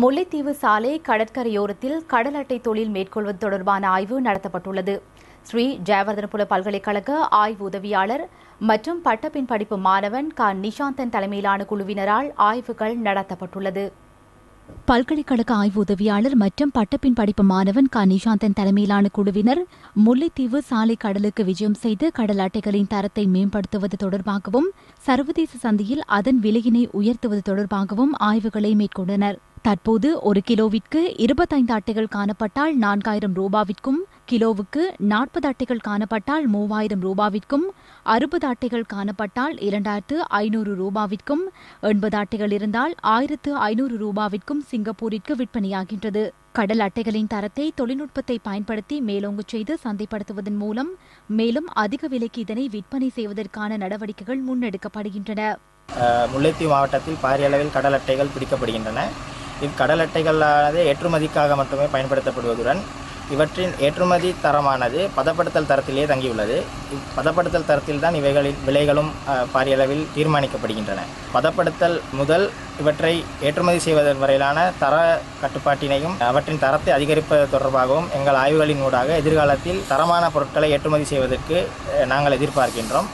முல்லைத்தீவு சாலை கடற்கரையோரத்தில் கடல் அட்டை தொழில் மேற்கொள்வது தொடர்பான ஆய்வு நடத்தப்பட்டுள்ளது. ஸ்ரீ ஜெயவர்தனபுல பல்கலைக்கழக ஆய்வு உதவியாளர் மற்றும் பட்டப்பின் படிப்பு மாணவன் க. நிஷாந்தன் தலைமையிலான குழுவினரால் ஆய்வுகள் நடத்தப்பட்டுள்ளது. பல்கலைக்கழக ஆய்வு உதவியாளர் மற்றும் பட்டப்பின் படிப்பு மாணவன் க. நிஷாந்தன் தலைமையிலான குழுவினர் முல்லைத்தீவு சாலை கடலுக்கு விஜயம் செய்து கடல் அட்டைகளின் தரத்தை மேம்படுத்துவது தொடர்பாகவும் சர்வதேச சந்தையில் அதன் விலையினை உயர்த்துவது தொடர்பாகவும் ஆய்வுகளை மேற்கொண்டனர். தற்போது ஒரு கிலோவிற்கு இருபத்தைந்து அட்டைகள் காணப்பட்டால் நான்காயிரம் ரூபாவிற்கும் கிலோவுக்கு நாற்பது அட்டைகள் காணப்பட்டால் மூவாயிரம் ரூபாவிற்கும் அறுபது அட்டைகள் காணப்பட்டால் இரண்டாயிரத்து ஐநூறு ரூபாவிற்கும் எண்பது அட்டைகள் இருந்தால் ஆயிரத்து ஐநூறு ரூபாவிற்கும் சிங்கப்பூரிற்கு விற்பனையாகின்றது. கடல் அட்டைகளின் தரத்தை தொழில்நுட்பத்தை பயன்படுத்தி மேலோங்கு செய்து சந்தைப்படுத்துவதன் மூலம் மேலும் அதிக விலைக்கு இதனை விற்பனை செய்வதற்கான நடவடிக்கைகள் முன்னெடுக்கப்படுகின்றன. முல்லைத்தீவு மாவட்டத்தில் பாரிய அளவில் கடல் அட்டைகள் பிடிக்கப்படுகின்றன. இக்கடல் அட்டைகளானது ஏற்றுமதிக்காக மட்டுமே பயன்படுத்தப்படுவதுடன் இவற்றின் ஏற்றுமதி தரமானது பதப்படுத்தல் தரத்திலேயே தங்கியுள்ளது. இப்பதப்படுத்தல் தரத்தில் தான் இவைகளின் விலைகளும் பாரியளவில் தீர்மானிக்கப்படுகின்றன. பதப்படுத்தல் முதல் இவற்றை ஏற்றுமதி செய்வதன் வரையிலான தர கட்டுப்பாட்டினையும் அவற்றின் தரத்தை அதிகரிப்பது தொடர்பாகவும் எங்கள் ஆய்வுகளின் ஊடாக எதிர்காலத்தில் தரமான பொருட்களை ஏற்றுமதி செய்வதற்கு நாங்கள் எதிர்பார்க்கின்றோம்.